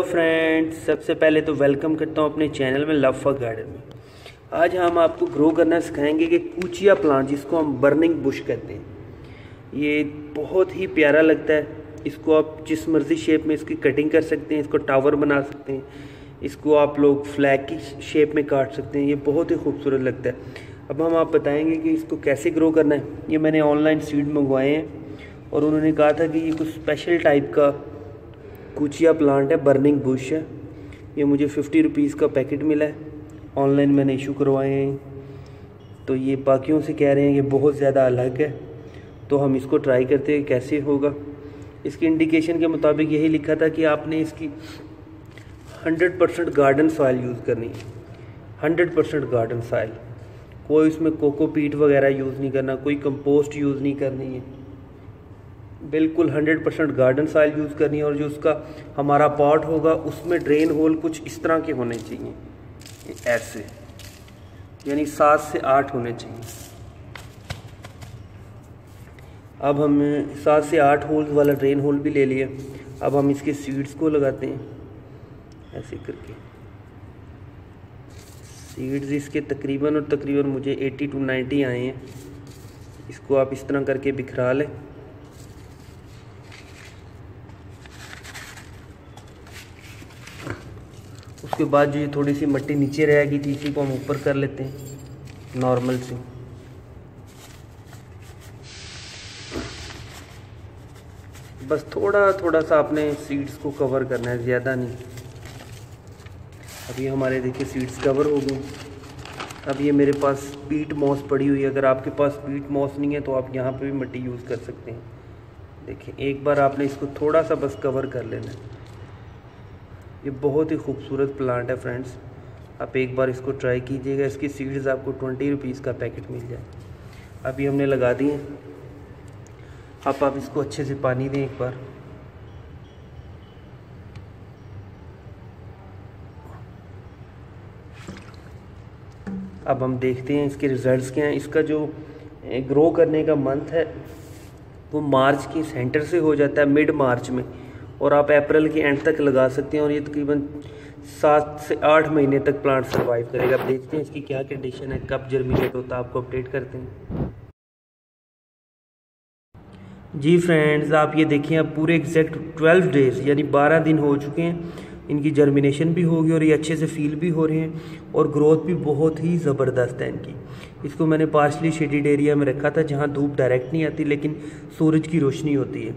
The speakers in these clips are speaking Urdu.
فرینڈ سب سے پہلے تو ویلکم کرتا ہوں اپنے چینل میں لو گارڈن میں آج ہم آپ کو گرو کرنا سکھائیں گے کہ کوچیا پلانٹ جس کو ہم برننگ بش کہتے ہیں یہ بہت ہی پیارا لگتا ہے اس کو آپ جس مرضی شیپ میں اس کی کٹنگ کر سکتے ہیں اس کو ٹاور بنا سکتے ہیں اس کو آپ لوگ فلیگ کی شیپ میں کاٹ سکتے ہیں یہ بہت ہی خوبصورت لگتا ہے اب ہم آپ بتائیں گے کہ اس کو کیسے گرو کرنا ہے یہ میں نے آن لائن سیڈ منگوائے ہیں اور انہوں نے کہا تھا کہ یہ کچھ اسپیشل ٹائپ کا کوچیا پلانٹ ہے، برننگ بش ہے۔ یہ مجھے ففٹی روپیز کا پیکٹ ملا ہے۔ آن لائن میں نے ایشو کروائے ہیں۔ تو یہ باقیوں سے کہہ رہے ہیں یہ بہت زیادہ الگ ہے۔ تو ہم اس کو ٹرائی کرتے ہیں کیسے ہوگا۔ اس کی انڈیکیشن کے مطابق یہی لکھا تھا کہ آپ نے اس کی hundred percent garden soil use کرنی ہے۔ ہنڈریڈ پرسنٹ گارڈن سوائل کوئی اس میں کوکو پیٹ وغیرہ یوز نہیں کرنا، کوئی کمپوسٹ یوز نہیں کرنی ہے۔ بالکل hundred percent garden soil use کرنی ہے اور جو اس کا ہمارا پاٹ ہوگا، اس میں ڈرین ہول کچھ اس طرح کے ہونے چاہیے۔ ایسے۔ یعنی سات سے آٹھ ہونے چاہیے۔ اب ہم سات سے آٹھ ہولز والا ڈرین ہول بھی لے لیا اب ہم اس کے سیڈز کو لگاتے ہیں۔ ایسے کر کے۔ سیڈز اس کے تقریباً اور تقریباً مجھے ایٹی ٹو نائنٹی آئے ہیں۔ اس کو آپ اس طرح کر کے بکھرا لیں۔ اس کے بعد جو یہ تھوڑی سی مٹی نیچے رہ گئی تھی، اسی کو ہم اوپر کر لیتے ہیں نارمل سے بس تھوڑا تھوڑا سا اپنے سیڈز کو کور کرنا ہے، زیادہ نہیں۔ ابھی ہمارے دیکھیں سیڈز کور ہو گئے۔ اب یہ میرے پاس پیٹ موس پڑی ہوئی ہے۔ اگر آپ کے پاس پیٹ موس نہیں ہے تو آپ یہاں پہ بھی مٹی یوز کر سکتے ہیں۔ دیکھیں ایک بار آپ نے اس کو تھوڑا سا بس کور کر لینا ہے۔ یہ بہت ہی خوبصورت پلانٹ ہے فرینڈز آپ ایک بار اس کو ٹرائی کیجیے گا، اس کی سیڈز آپ کو ٹونٹی روپیز کا پیکٹ مل جائے. ابھی ہم نے لگا دی ہیں۔ آپ آپ اس کو اچھے سے پانی دیں ایک بار۔ اب ہم دیکھتے ہیں اس کے ریزلٹس کیا ہیں۔ اس کا جو eh, گرو کرنے کا منتھ ہے، وہ مارچ کی سینٹر سے ہو جاتا ہے مڈ مارچ میں۔ اور آپ اپریل کے اینڈ تک لگا سکتے ہیں اور یہ تقریباً سات سے آٹھ مہینے تک پلانٹ سروائیو کرے گا۔ آپ دیکھتے ہیں اس کی کیا کنڈیشن ہے، کب جرمینیٹ ہوتا ہے، آپ کو اپڈیٹ کرتے ہیں۔ جی فرینڈز آپ یہ دیکھیں، اب پورے ایگزیکٹ ٹویلو ڈیز یعنی بارہ دن ہو چکے ہیں۔ ان کی جرمینیشن بھی ہوگی اور یہ اچھے سے فیل بھی ہو رہے ہیں اور گروتھ بھی بہت ہی زبردست ہے ان کی۔ اس کو میں نے پارشلی شیڈیڈ ایریا میں رکھا تھا جہاں دھوپ ڈائریکٹ نہیں آتی، لیکن سورج کی روشنی ہوتی ہے۔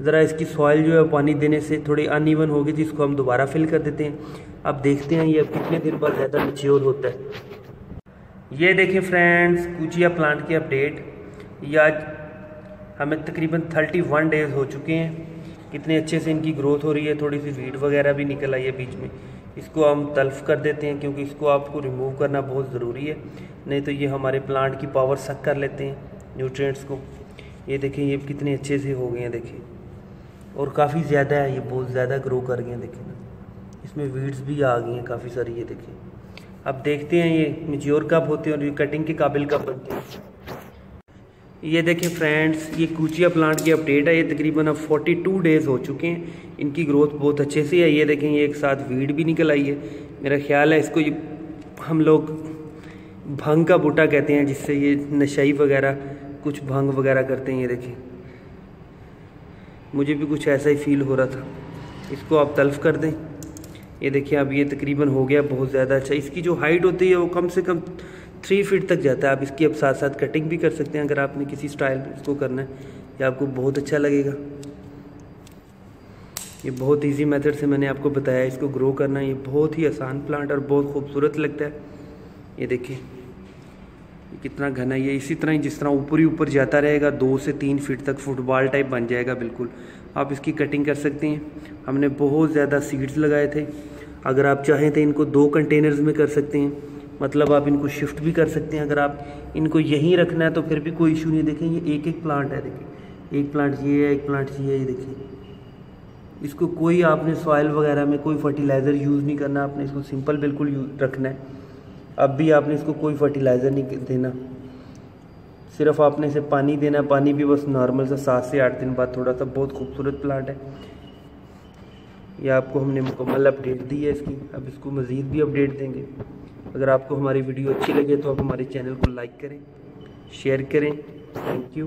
ذرا اس کی سوائل جو ہے پانی دینے سے تھوڑی ان ایون ہوگی تھی، اس کو ہم دوبارہ فل کر دیتے ہیں۔ اب دیکھتے ہیں یہ اب کتنے دن بعد زیادہ میچیور ہوتا ہے۔ یہ دیکھیں فرینڈز کوچیا پلانٹ کی اپڈیٹ یہ آج ہمیں تقریباً تھرٹی ون ڈیز ہو چکے ہیں۔ کتنے اچھے سے ان کی گروتھ ہو رہی ہے۔ تھوڑی سی ویٹ وغیرہ بھی نکل آئی ہے بیچ میں۔ اس کو ہم تلف کر دیتے ہیں کیونکہ اس کو آپ کو ریموو کرنا بہت ضروری ہے۔ نہیں تو یہ ہمارے پلانٹ کی پاور سک کر لیتے ہیں نیوٹرینٹس کو۔ یہ دیکھیں یہ کتنے اچھے سے ہو گئے ہیں، دیکھیں۔ اور کافی زیادہ ہے یہ بہت زیادہ گرو کر گئے ہیں، دیکھیں۔ اس میں ویڈز بھی آ گئی ہیں، کافی ساری یہ دیکھیں۔ اب دیکھتے ہیں، یہ میچیور کب ہوتے ہیں اور یہ کٹنگ کے قابل کب بنتے ہیں۔ یہ دیکھیں فرینڈز یہ کوچیا پلانٹ کی اپڈیٹ ہے، یہ تقریباً اب فورٹی ٹو ڈیز ہو چکے ہیں۔ ان کی گروتھ بہت اچھے سے ہے۔ یہ دیکھیں، یہ ایک ساتھ ویڈ بھی نکل آئی ہے۔ میرا خیال ہے، اس کو یہ ہم لوگ بھنگ کا بوٹا کہتے ہیں، جس سے یہ نشائی وغیرہ، کچھ بھنگ وغیرہ کرتے ہیں، یہ دیکھیں۔ مجھے بھی کچھ ایسا ہی فیل ہو رہا تھا۔ اس کو آپ تلف کر دیں۔ یہ دیکھیں، اب یہ تقریباً ہو گیا، بہت زیادہ۔ اچھا اس کی جو ہائٹ ہوتی ہے، وہ کم سے کم تھری فٹ تک جاتا ہے۔ آپ اس کی اب ساتھ ساتھ کٹنگ بھی کر سکتے ہیں۔ اگر آپ نے کسی سٹائل اس کو کرنا ہے، یہ آپ کو بہت اچھا لگے گا۔ یہ بہت ایزی میتھڈ سے میں نے آپ کو بتایا اس کو گرو کرنا، یہ بہت ہی آسان پلانٹ اور بہت خوبصورت لگتا ہے۔ یہ دیکھیں۔ کتنا گھنا یہ اسی طرح ہی جس طرح اوپر ہی اوپر جاتا رہے گا، دو سے تین فٹ تک فٹ بال ٹائپ بن جائے گا بالکل۔ آپ اس کی کٹنگ کر سکتے ہیں۔ ہم نے بہت زیادہ سیڈز لگائے تھے۔ اگر آپ چاہیں تو ان کو دو کنٹینرز میں کر سکتے ہیں۔ مطلب آپ ان کو شفٹ بھی کر سکتے ہیں۔ اگر آپ ان کو یہیں رکھنا ہے تو پھر بھی کوئی ایشو نہیں۔ دیکھیں، یہ ایک ایک پلانٹ ہے۔ دیکھیں، ایک پلانٹ یہ ہے، ایک پلانٹ یہ ہے۔ یہ دیکھیں۔ اس کو کوئی آپ نے سوائل وغیرہ میں کوئی فرٹیلائزر یوز نہیں کرنا۔ آپ نے اس کو سمپل بالکل رکھنا ہے۔ اب بھی آپ نے اس کو کوئی فرٹیلائزر نہیں دینا۔ صرف آپ نے اسے پانی دینا ہے۔ پانی بھی بس نارمل سا سات سے آٹھ دن بعد تھوڑا سا بہت خوبصورت پلانٹ ہے۔ یہ آپ کو ہم نے مکمل اپڈیٹ دی ہے اس کی۔ اب اس کو مزید بھی اپڈیٹ دیں گے۔ اگر آپ کو ہماری ویڈیو اچھی لگے تو آپ ہمارے چینل کو لائک کریں شیئر کریں۔ Thank you